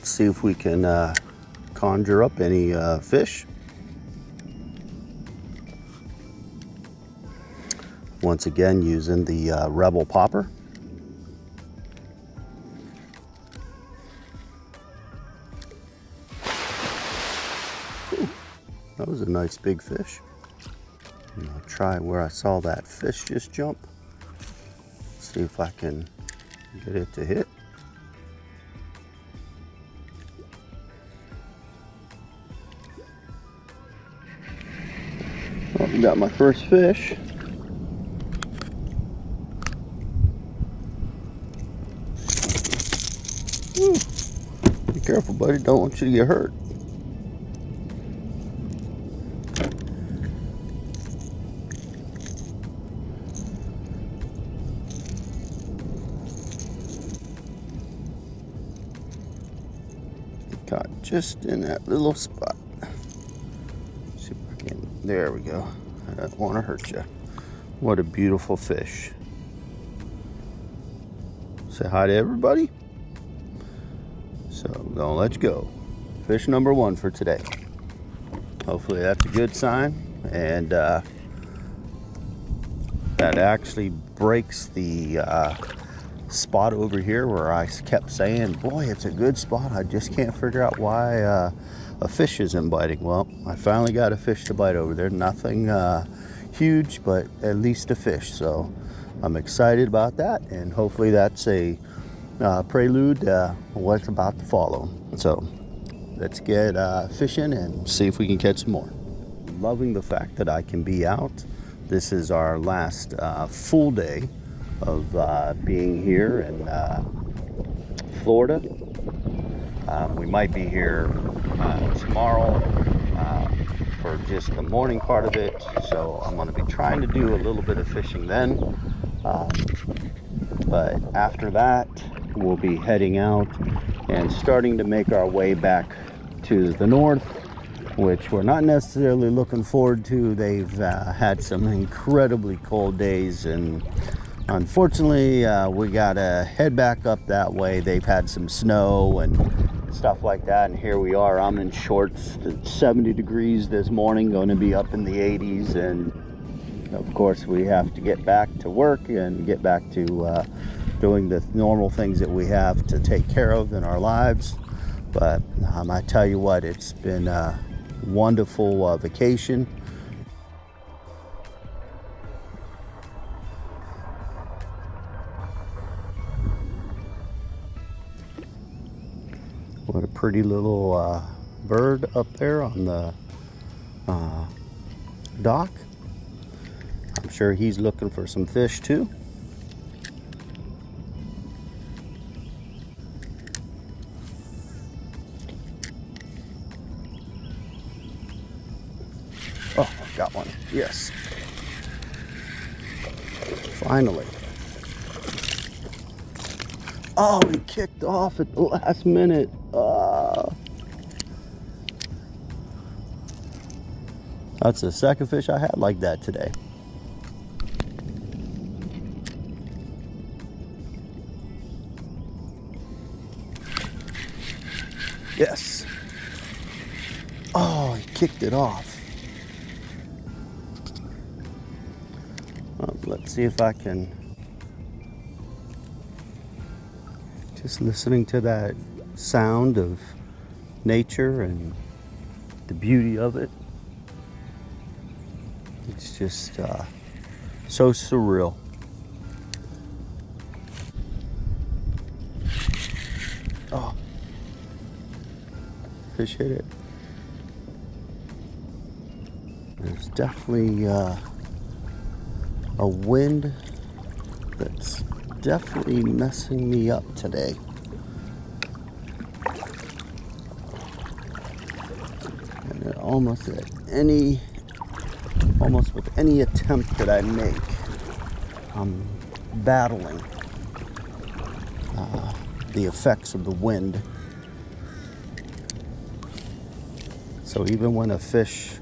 Let's see if we can uh, conjure up any uh, fish. Once again, using the uh, Rebel Popper. Ooh, that was a nice big fish. And I'll try where I saw that fish just jump. See if I can get it to hit. Got my first fish. Be careful, buddy. Don't want you to get hurt. Caught just in that little spot. See if I can. There we go. I don't want to hurt you. What a beautiful fish. Say hi to everybody. So I'm gonna let you go. Fish number one for today. Hopefully that's a good sign. And uh, that actually breaks the uh, spot over here where I kept saying, boy, it's a good spot. I just can't figure out why uh, a fish isn't biting. Well, I finally got a fish to bite over there. Nothing uh, huge, but at least a fish. So I'm excited about that. And hopefully that's a uh, prelude uh, what's about to follow. So let's get uh, fishing and see if we can catch some more. Loving the fact that I can be out. This is our last uh, full day of uh, being here in uh, Florida. Um, we might be here uh, tomorrow uh, for just the morning part of it. So I'm going to be trying to do a little bit of fishing then. Um, but after that, we'll be heading out and starting to make our way back to the north, which we're not necessarily looking forward to. They've uh, had some incredibly cold days, and unfortunately, uh, we gotta head back up that way. They've had some snow and stuff like that, and here we are. I'm in shorts. It's 70 degrees this morning, going to be up in the 80s, and of course, we have to get back to work and get back to uh, doing the normal things that we have to take care of in our lives. But um, I tell you what, it's been a wonderful uh, vacation. Pretty little uh, bird up there on the uh, dock. I'm sure he's looking for some fish too. Oh, got one. Yes. Finally. Oh, he kicked off at the last minute. Ah. That's the second fish I had like that today. Yes. Oh, he kicked it off. Well, let's see if I can. Just listening to that sound of nature and the beauty of it. It's just uh, so surreal. Oh, fish hit it. There's definitely uh, a wind that's definitely messing me up today. And it almost at any, almost with any attempt that I make, I'm battling uh, the effects of the wind. So even when a fish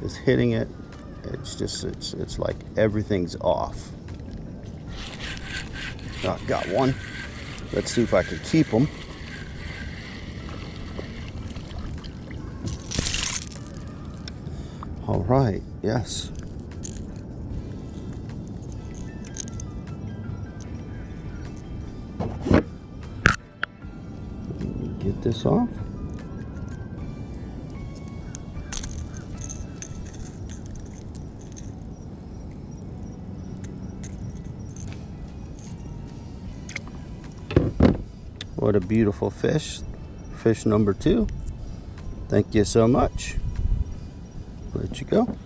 is hitting it, it's just it's it's like everything's off. Oh, got one. Let's see if I can keep them. All right, yes. Get this off. What a beautiful fish. Fish number two. Thank you so much. Let you go.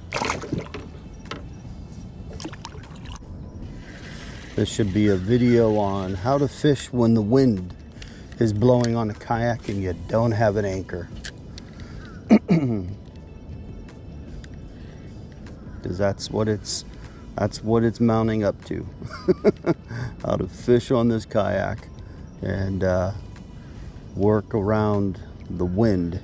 This should be a video on how to fish when the wind is blowing on a kayak and you don't have an anchor. Because that's what it's that's what it's mounting up to. how to fish on this kayak and uh, work around the wind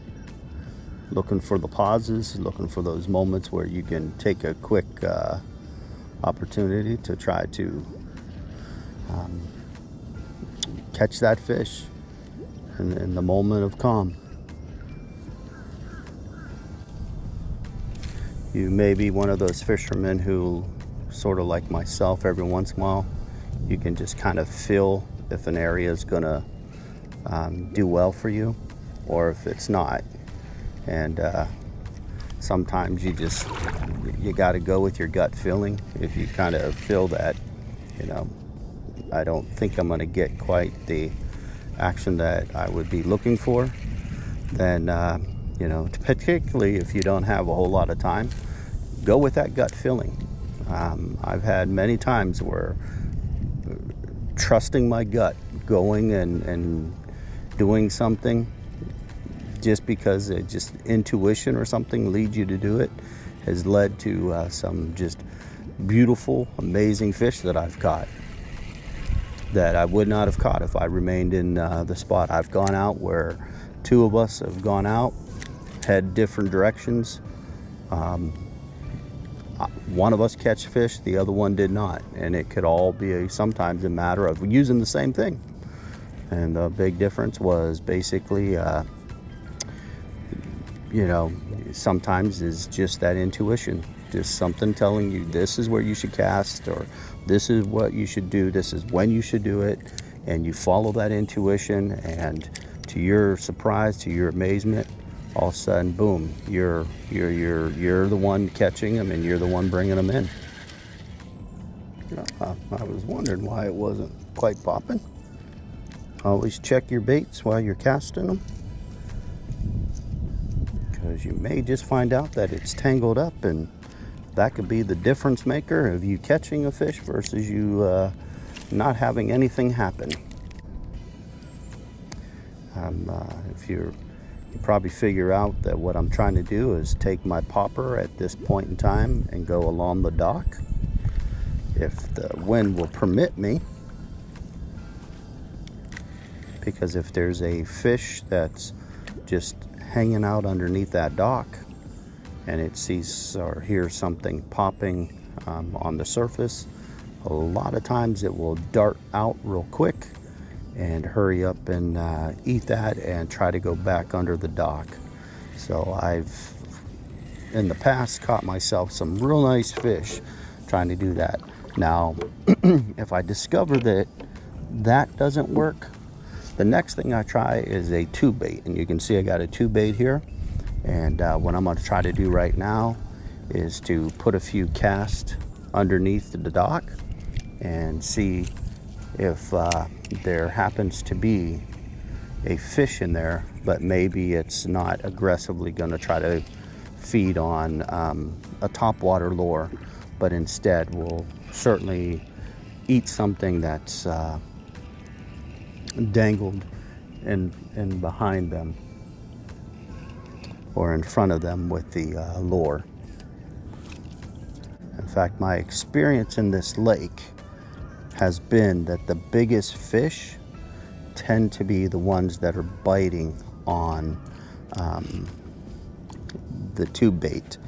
looking for the pauses, looking for those moments where you can take a quick uh, opportunity to try to um, catch that fish in, in the moment of calm. You may be one of those fishermen who, sort of like myself, every once in a while, you can just kind of feel if an area is going to um, do well for you or if it's not and uh, sometimes you just you got to go with your gut feeling if you kind of feel that you know. I don't think i'm going to get quite the action that i would be looking for. Then uh, you know particularly if you don't have a whole lot of time go with that gut feeling. Um, i've had many times where trusting my gut going and, and doing something just because it just intuition or something leads you to do it has led to uh, some just beautiful, amazing fish that I've caught that I would not have caught if I remained in uh, the spot. I've gone out where two of us have gone out, had different directions. Um, one of us catch fish, the other one did not, and it could all be a, sometimes a matter of using the same thing. And the big difference was basically uh, you know, sometimes is just that intuition, just something telling you this is where you should cast or this is what you should do, this is when you should do it, and you follow that intuition and to your surprise, to your amazement, all of a sudden, boom, you're you're you're you're the one catching them and you're the one bringing them in. I, I was wondering why it wasn't quite popping. Always check your baits while you're casting them because you may just find out that it's tangled up and that could be the difference maker of you catching a fish versus you uh, not having anything happen. Um, uh, if you're, you probably figure out that what I'm trying to do is take my popper at this point in time and go along the dock. If the wind will permit me, because if there's a fish that's just hanging out underneath that dock and it sees or hears something popping um, on the surface, a lot of times it will dart out real quick and hurry up and uh, eat that and try to go back under the dock. So I've in the past caught myself some real nice fish trying to do that. Now, if I discover that that doesn't work, the next thing I try is a tube bait, and you can see I got a tube bait here. And uh, what I'm going to try to do right now is to put a few casts underneath the dock and see if uh, there happens to be a fish in there, but maybe it's not aggressively going to try to feed on um, a topwater lure, but instead will certainly eat something that's uh, dangled in, in behind them or in front of them with the uh, lure. In fact, my experience in this lake has been that the biggest fish tend to be the ones that are biting on um, the tube bait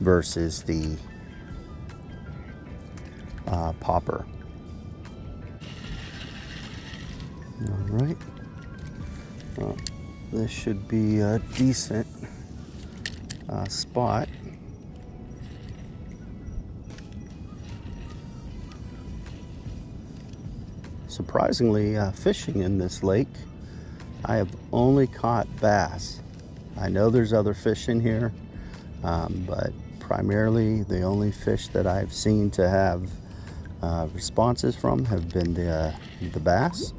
versus the uh, popper. All right. Well, this should be a decent uh, spot. Surprisingly, uh, fishing in this lake, I have only caught bass. I know there's other fish in here, um, but primarily the only fish that I've seen to have uh, responses from have been the, uh, the bass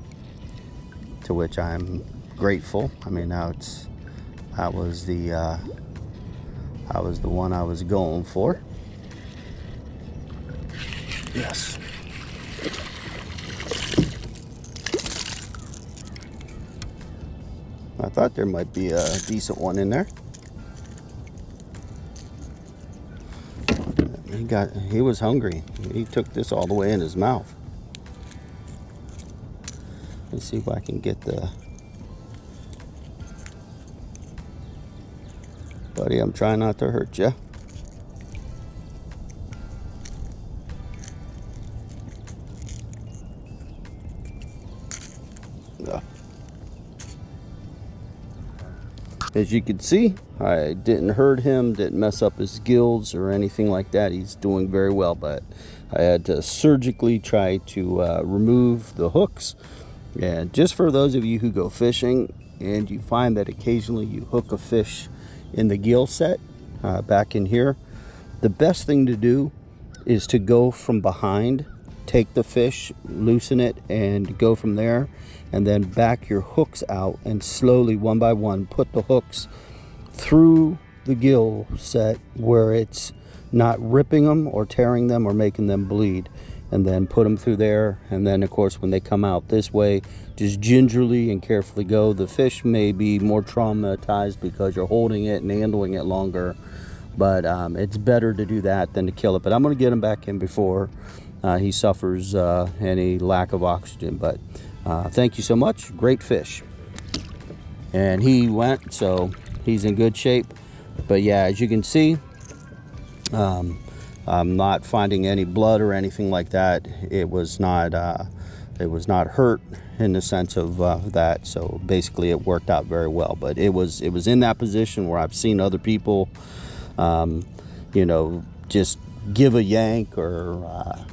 to which I'm grateful. I mean, now it's that was the uh, that was the one I was going for. Yes. I thought there might be a decent one in there. He got he was hungry. He took this all the way in his mouth. See if I can get the Buddy, I'm trying not to hurt you. As you can see, I didn't hurt him, didn't mess up his gills or anything like that. He's doing very well, but I had to surgically try to uh, remove the hooks. And just for those of you who go fishing and you find that occasionally you hook a fish in the gill set uh, back in here, the best thing to do is to go from behind, take the fish, loosen it, and go from there and then back your hooks out and slowly one by one put the hooks through the gill set where it's not ripping them or tearing them or making them bleed and then put them through there and then of course when they come out this way just gingerly and carefully go the fish may be more traumatized because you're holding it and handling it longer but um, it's better to do that than to kill it but i'm going to get him back in before uh, he suffers uh, any lack of oxygen but uh, thank you so much. Great fish. And he went, so he's in good shape. But yeah, as you can see, um, I'm not finding any blood or anything like that. It was not, uh, it was not hurt in the sense of uh, that. So basically, it worked out very well. But it was, it was in that position where I've seen other people, um, you know, just give a yank or uh,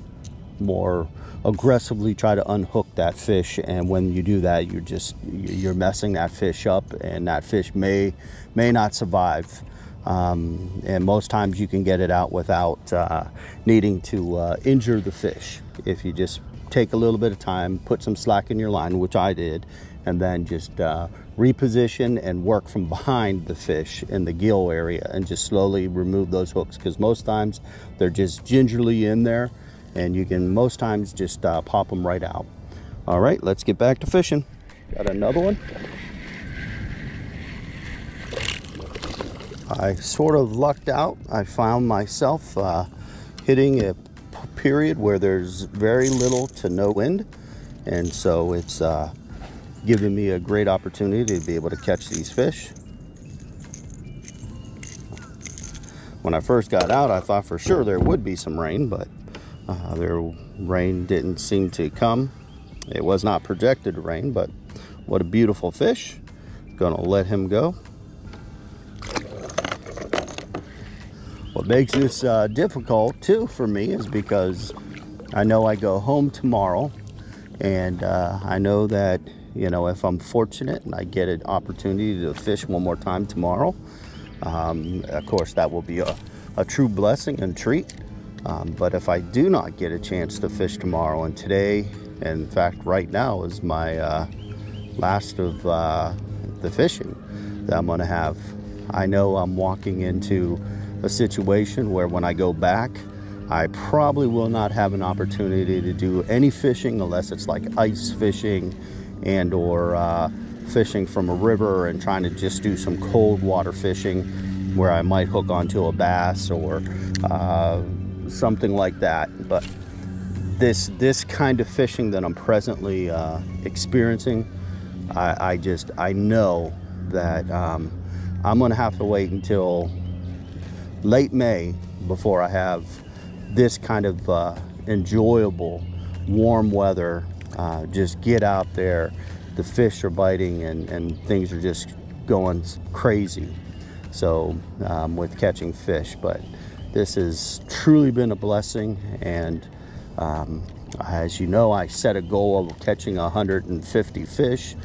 more aggressively try to unhook that fish and when you do that you're just you're messing that fish up and that fish may may not survive um, and most times you can get it out without uh, needing to uh, injure the fish if you just take a little bit of time put some slack in your line which I did and then just uh, reposition and work from behind the fish in the gill area and just slowly remove those hooks because most times they're just gingerly in there and you can most times just uh, pop them right out. All right, let's get back to fishing. Got another one. I sort of lucked out. I found myself uh, hitting a period where there's very little to no wind. And so it's uh, given me a great opportunity to be able to catch these fish. When I first got out, I thought for sure there would be some rain, but uh, their rain didn't seem to come. It was not projected rain, but what a beautiful fish. Gonna let him go. What makes this uh, difficult too for me is because I know I go home tomorrow and uh, I know that you know if I'm fortunate and I get an opportunity to fish one more time tomorrow um, of course that will be a, a true blessing and treat. Um, but if I do not get a chance to fish tomorrow, and today, in fact, right now, is my uh, last of uh, the fishing that I'm going to have, I know I'm walking into a situation where when I go back, I probably will not have an opportunity to do any fishing unless it's like ice fishing and or uh, fishing from a river and trying to just do some cold water fishing where I might hook onto a bass or uh, something like that. But this this kind of fishing that I'm presently uh, experiencing, I, I, just I know that um, I'm gonna have to wait until late May before I have this kind of uh, enjoyable warm weather. Uh, just get out there. The fish are biting and, and things are just going crazy. So um, with catching fish, but this has truly been a blessing and um, As you know, I set a goal of catching 150 fish.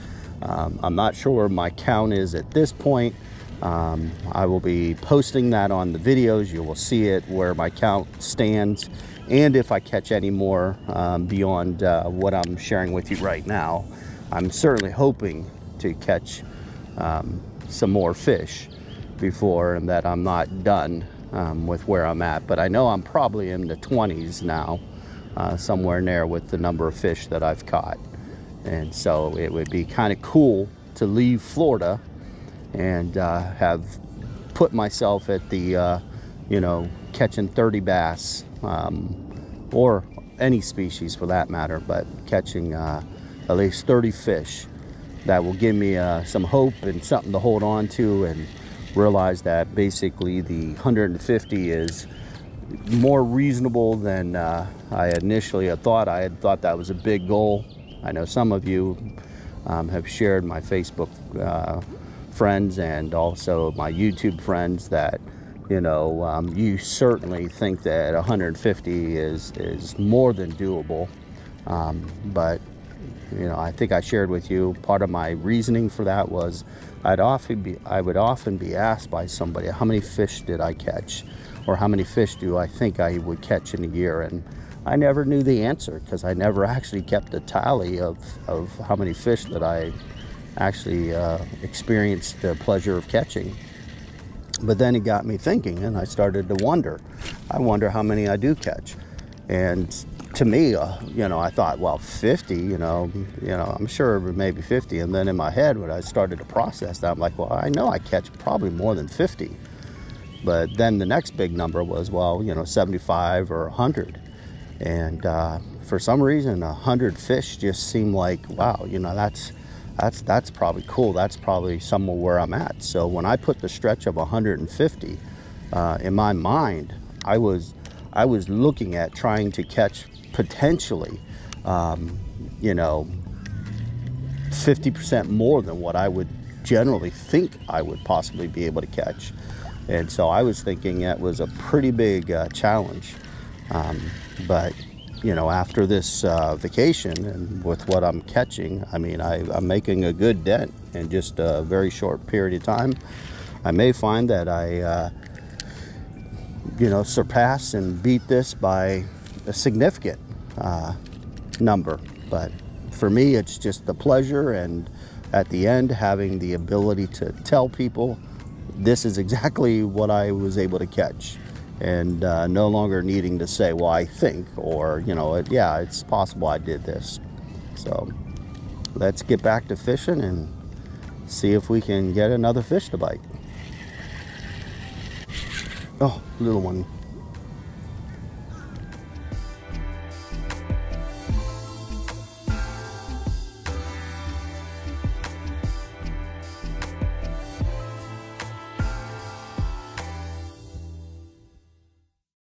Um, I'm not sure where my count is at this point. Um, I will be posting that on the videos. You will see it where my count stands and if I catch any more um, beyond uh, what I'm sharing with you right now. I'm certainly hoping to catch um, some more fish before and that I'm not done um, with where I'm at. But I know I'm probably in the 20s now, uh, somewhere near with the number of fish that I've caught. And so it would be kind of cool to leave Florida and uh, have put myself at the, uh, you know, catching 30 bass um, or any species for that matter, but catching uh, at least 30 fish that will give me uh, some hope and something to hold on to and realize that basically the 150 is more reasonable than uh, I initially had thought. I had thought that was a big goal. I know some of you um, have shared my Facebook uh, friends and also my YouTube friends that you know um, you certainly think that 150 is is more than doable. Um, but you know I think I shared with you part of my reasoning for that was I'd often be I would often be asked by somebody how many fish did I catch? Or how many fish do I think I would catch in a year? And I never knew the answer because I never actually kept a tally of, of how many fish that I actually uh, experienced the pleasure of catching. But then it got me thinking, and I started to wonder. I wonder how many I do catch. And to me, uh, you know, I thought, well, 50, you know, you know, I'm sure maybe 50. And then in my head, when I started to process that, I'm like, well, I know I catch probably more than 50. But then the next big number was, well, you know, 75 or 100. And uh, for some reason, 100 fish just seemed like, wow, you know, that's that's that's probably cool. That's probably somewhere where I'm at. So when I put the stretch of 150 uh, in my mind, I was I was looking at trying to catch potentially, um, you know, 50% more than what I would generally think I would possibly be able to catch. And so I was thinking that was a pretty big uh, challenge. Um, but you know, after this uh, vacation and with what I'm catching, I mean, I, am making a good dent in just a very short period of time. I may find that I, uh, you know, surpass and beat this by a significant uh, number. But for me, it's just the pleasure and at the end having the ability to tell people this is exactly what I was able to catch and uh, no longer needing to say, well, I think, or, you know, it, yeah, it's possible I did this. So let's get back to fishing and see if we can get another fish to bite. Oh, little one.